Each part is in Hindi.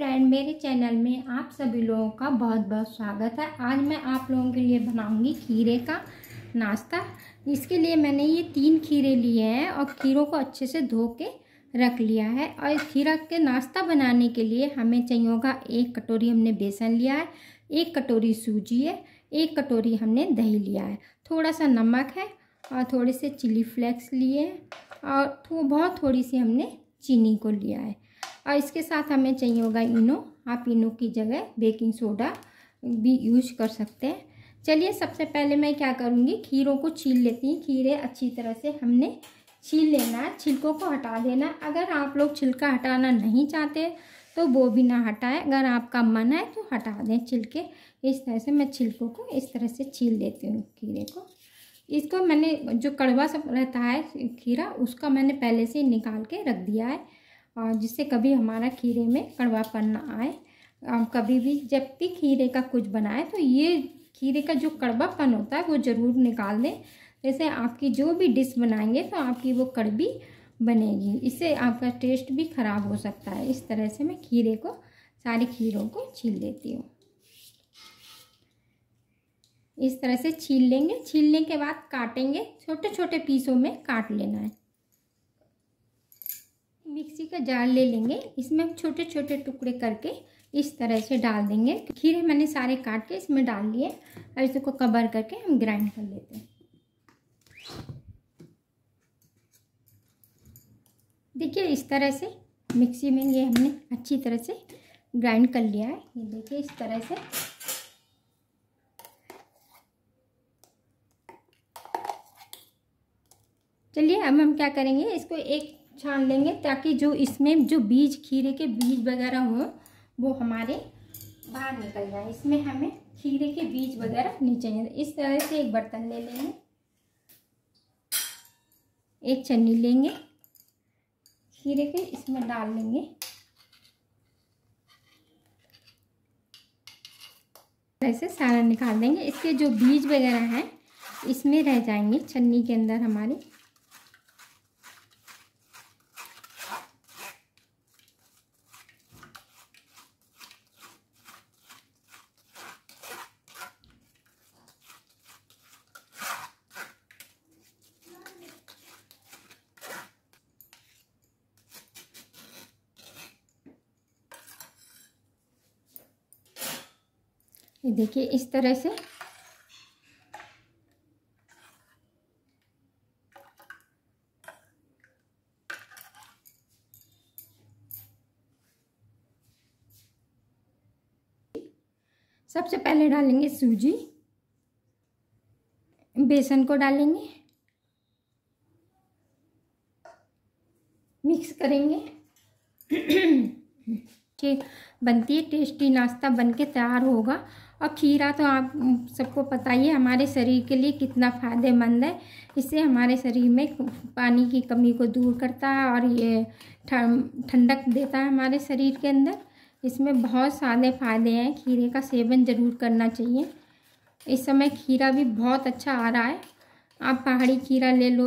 फ्रेंड मेरे चैनल में आप सभी लोगों का बहुत बहुत स्वागत है। आज मैं आप लोगों के लिए बनाऊँगी खीरे का नाश्ता। इसके लिए मैंने ये तीन खीरे लिए हैं और खीरों को अच्छे से धो के रख लिया है। और इस खीरा के नाश्ता बनाने के लिए हमें चाहिए होगा एक कटोरी हमने बेसन लिया है एक कटोरी सूजी है एक कटोरी हमने दही लिया है। थोड़ा सा नमक है और थोड़े से चिली फ्लेक्स लिए हैं और थो, बहुत थोड़ी सी हमने चीनी को लिया है। और इसके साथ हमें चाहिए होगा इनो। आप इनो की जगह बेकिंग सोडा भी यूज़ कर सकते हैं। चलिए सबसे पहले मैं क्या करूँगी? खीरों को छील लेती हूँ। खीरे अच्छी तरह से हमने छील लेना है। छिलकों को हटा देना अगर आप लोग छिलका हटाना नहीं चाहते तो वो भी ना हटाएँ। अगर आपका मन है तो हटा दें छिलके। इस तरह से मैं छिलकों को इस तरह से छील लेती हूँ खीरे को। इसको मैंने जो कड़वा सब रहता है खीरा, उसका मैंने पहले से निकाल के रख दिया है। जिससे कभी हमारा खीरे में कड़वापन ना आए। कभी भी जब भी खीरे का कुछ बनाए तो ये खीरे का जो कड़वापन होता है, वो ज़रूर निकाल दें जैसे आपकी जो भी डिश बनाएँगे तो आपकी वो कड़वी बनेगी। इससे आपका टेस्ट भी ख़राब हो सकता है। इस तरह से मैं खीरे को, सारे खीरों को छील लेती हूँ। इस तरह से छील लेंगे। छीलने के बाद काटेंगे। छोटे छोटे पीसों में काट लेना है। मिक्सी का जार ले लेंगे। इसमें हम छोटे छोटे टुकड़े करके इस तरह से डाल देंगे। खीरे मैंने सारे काट के इसमें डाल लिए और इसको कवर करके हम ग्राइंड कर लेते हैं। देखिए, इस तरह से मिक्सी में ये हमने अच्छी तरह से ग्राइंड कर लिया है। ये देखिए, इस तरह से। चलिए, अब हम क्या करेंगे? इसको एक छान लेंगे ताकि जो इसमें जो बीज, खीरे के बीज वगैरह हों, वो हमारे बाहर निकल जाए। इसमें हमें खीरे के बीज वगैरह नहीं चाहिए। इस तरह से एक बर्तन ले लेंगे। एक चन्नी लेंगे। खीरे के इसमें डाल लेंगे। ऐसे सारा निकाल देंगे। इसके जो बीज वगैरह हैं, इसमें रह जाएँगे छन्नी के अंदर हमारे। ये देखिए, इस तरह से। सबसे पहले डालेंगे सूजी। बेसन को डालेंगे। मिक्स करेंगे। ठीक, बनती है, टेस्टी नाश्ता बन के तैयार होगा। और खीरा तो आप सबको पता ही है, हमारे शरीर के लिए कितना फ़ायदेमंद है। इससे हमारे शरीर में पानी की कमी को दूर करता है और ये ठंडक देता है हमारे शरीर के अंदर। इसमें बहुत सारे फ़ायदे हैं, खीरे का सेवन ज़रूर करना चाहिए। इस समय खीरा भी बहुत अच्छा आ रहा है। आप पहाड़ी खीरा ले लो,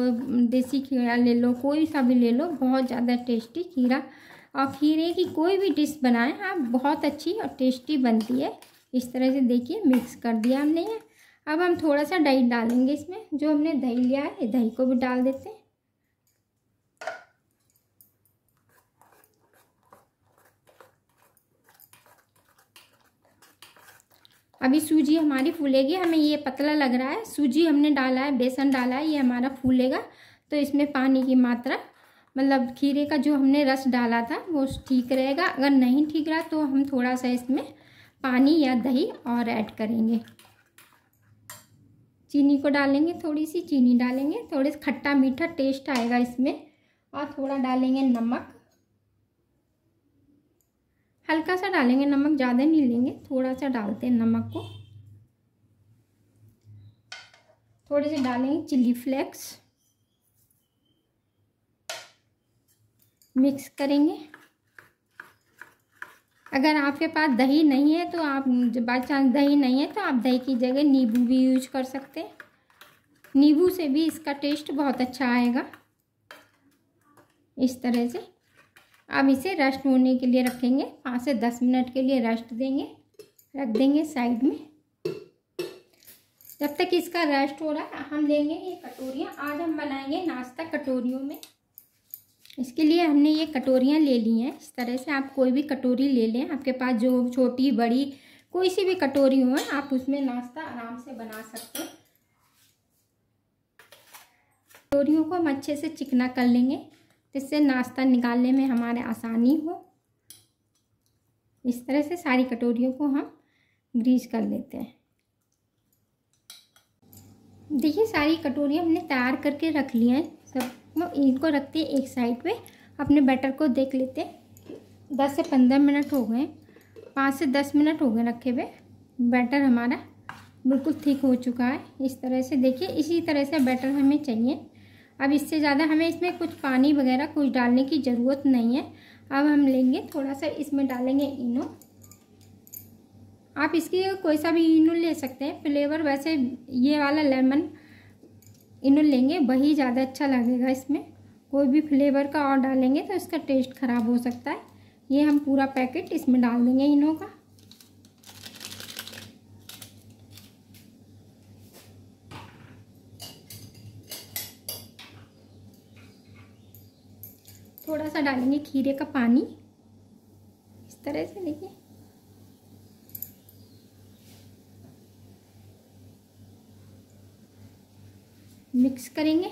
देसी खीरा ले लो, कोई सा भी ले लो, बहुत ज़्यादा टेस्टी खीरा। और खीरे की कोई भी डिश बनाएँ, आप बहुत अच्छी और टेस्टी बनती है। इस तरह से देखिए मिक्स कर दिया हमने ये। अब हम थोड़ा सा दही डालेंगे इसमें, जो हमने दही लिया है, दही को भी डाल देते हैं। अभी सूजी हमारी फूलेगी, हमें ये पतला लग रहा है। सूजी हमने डाला है, बेसन डाला है, ये हमारा फूलेगा। तो इसमें पानी की मात्रा मतलब खीरे का जो हमने रस डाला था, वो ठीक रहेगा। अगर नहीं ठीक रहा तो हम थोड़ा सा इसमें पानी या दही और ऐड करेंगे। चीनी को डालेंगे, थोड़ी सी चीनी डालेंगे, थोड़े खट्टा मीठा टेस्ट आएगा इसमें और थोड़ा डालेंगे नमक। हल्का सा डालेंगे नमक, ज़्यादा नहीं लेंगे, थोड़ा सा डालते हैं नमक को। थोड़े से डालेंगे चिल्ली फ्लेक्स। मिक्स करेंगे। अगर आपके पास दही नहीं है तो आप बाई चांस दही नहीं है तो आप दही की जगह नींबू भी यूज़ कर सकते हैं। नींबू से भी इसका टेस्ट बहुत अच्छा आएगा। इस तरह से अब इसे रेस्ट होने के लिए रखेंगे। पाँच से दस मिनट के लिए रेस्ट देंगे। रख देंगे साइड में। जब तक इसका रेस्ट हो रहा है, हम लेंगे ये कटोरियाँ। आज हम बनाएँगे नाश्ता कटोरियों में। इसके लिए हमने ये कटोरियाँ ले ली हैं। इस तरह से आप कोई भी कटोरी ले लें। आपके पास जो छोटी, बड़ी कोई सी भी कटोरी हो, आप उसमें नाश्ता आराम से बना सकते हैं। कटोरियों को हम अच्छे से चिकना कर लेंगे। जिससे नाश्ता निकालने में हमारे आसानी हो। इस तरह से सारी कटोरियों को हम ग्रीस कर लेते हैं। देखिए, सारी कटोरियाँ हमने तैयार करके रख लिया है। सब इनको रखते हैं एक साइड पे। अपने बैटर को देख लेते दस से पंद्रह मिनट हो गए। पाँच से दस मिनट हो गए रखे हुए। बैटर हमारा बिल्कुल ठीक हो चुका है। इस तरह से देखिए, इसी तरह से बैटर हमें चाहिए। अब इससे ज़्यादा हमें इसमें कुछ पानी वगैरह, कुछ डालने की ज़रूरत नहीं है। अब हम लेंगे, थोड़ा सा इसमें डालेंगे इनो। आप इसकी कोई सा भी इनो ले सकते हैं। फ्लेवर वैसे ये वाला लेमन इनो लेंगे, वही ज़्यादा अच्छा लगेगा इसमें। कोई भी फ्लेवर का और डालेंगे तो इसका टेस्ट ख़राब हो सकता है। ये हम पूरा पैकेट इसमें डाल देंगे इनो का। थोड़ा सा डालेंगे खीरे का पानी। इस तरह से देखिए। मिक्स करेंगे।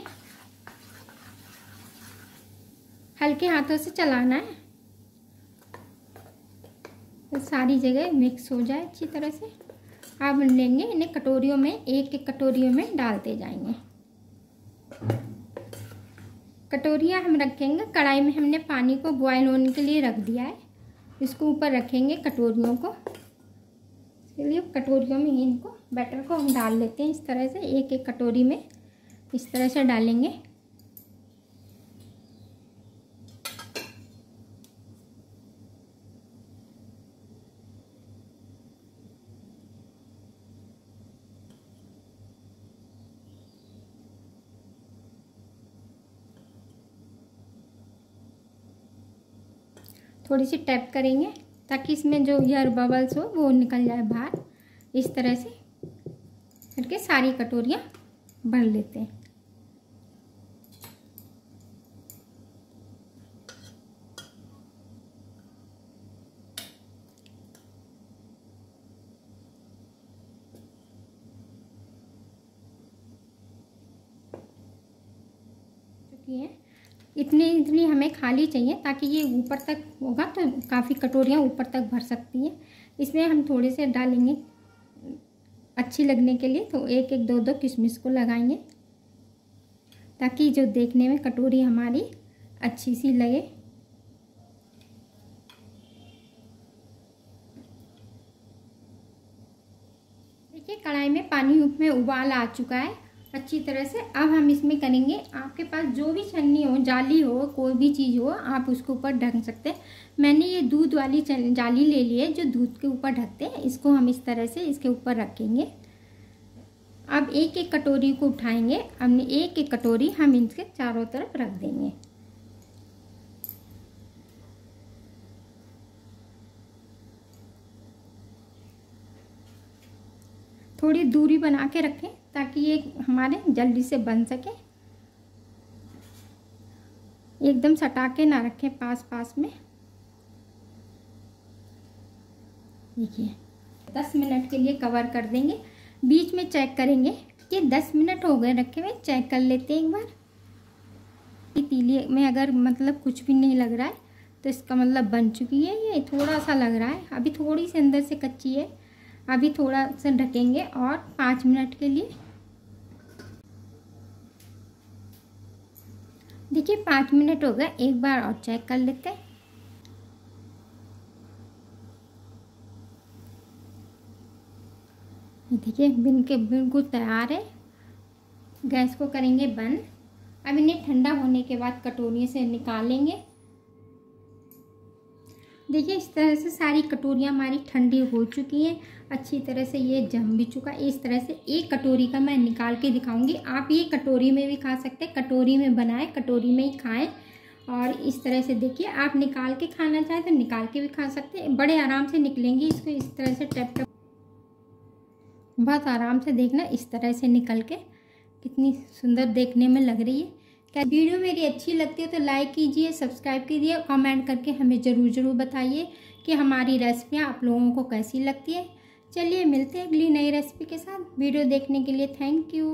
हल्के हाथों से चलाना है। तो सारी जगह मिक्स हो जाए अच्छी तरह से। अब लेंगे इन्हें कटोरियों में, एक एक कटोरियों में डालते जाएँगे। कटोरियाँ हम रखेंगे। कढ़ाई में हमने पानी को बॉयल होने के लिए रख दिया है। इसको ऊपर रखेंगे कटोरियों को। चलिए कटोरियों में इनको बैटर को हम डाल लेते हैं। इस तरह से एक एक कटोरी में इस तरह से डालेंगे। थोड़ी सी टैप करेंगे ताकि इसमें जो एयर बबल्स हो, वो निकल जाए बाहर। इस तरह से करके सारी कटोरियाँ भर लेते हैं। है। इतनी इतनी हमें खाली चाहिए ताकि ये ऊपर तक होगा तो काफ़ी कटोरियाँ ऊपर तक भर सकती हैं। इसमें हम थोड़े से डालेंगे अच्छी लगने के लिए तो एक एक, दो दो किशमिश को लगाएँगे ताकि जो देखने में कटोरी हमारी अच्छी सी लगे। देखिए, कढ़ाई में पानी में उबाल आ चुका है। अच्छी तरह से। अब हम इसमें करेंगे, आपके पास जो भी छन्नी हो, जाली हो, कोई भी चीज़ हो, आप उसके ऊपर ढक सकते हैं। मैंने ये दूध वाली जाली ले ली है, जो दूध के ऊपर ढकते हैं। इसको हम इस तरह से इसके ऊपर रखेंगे। अब एक एक कटोरी को उठाएँगे। हमने एक एक कटोरी हम इनके चारों तरफ़ रख देंगे। थोड़ी दूरी बना के रखें ताकि ये हमारे जल्दी से बन सके। एकदम सटा के ना रखें पास पास में। देखिए, दस मिनट के लिए कवर कर देंगे। बीच में चेक करेंगे कि दस मिनट हो गए रखे हुए, चेक कर लेते हैं एक बार। तीली में अगर मतलब कुछ भी नहीं लग रहा है तो इसका मतलब बन चुकी है ये, थोड़ा सा लग रहा है। अभी थोड़ी सी अंदर से कच्ची है। अभी थोड़ा सा ढकेंगे और पाँच मिनट के लिए। देखिए, पाँच मिनट हो गए, एक बार और चेक कर लेते हैं। देखिए, बिन के बिल्कुल तैयार है। गैस को करेंगे बंद। अब इन्हें ठंडा होने के बाद कटोरी से निकालेंगे। देखिए, इस तरह से सारी कटोरियाँ हमारी ठंडी हो चुकी हैं। अच्छी तरह से ये जम भी चुका है। इस तरह से एक कटोरी का मैं निकाल के दिखाऊँगी। आप ये कटोरी में भी खा सकते हैं। कटोरी में बनाए, कटोरी में ही खाएँ। और इस तरह से देखिए, आप निकाल के खाना चाहें तो निकाल के भी खा सकते हैं। बड़े आराम से निकलेंगी इसको इस तरह से टप टप। बहुत आराम से देखना इस तरह से निकल के। कितनी सुंदर देखने में लग रही है। क्या वीडियो मेरी अच्छी लगती है तो लाइक कीजिए, सब्सक्राइब कीजिए कमेंट करके हमें ज़रूर ज़रूर बताइए कि हमारी रेसिपियाँ आप लोगों को कैसी लगती है। चलिए मिलते हैं अगली नई रेसिपी के साथ। वीडियो देखने के लिए थैंक यू।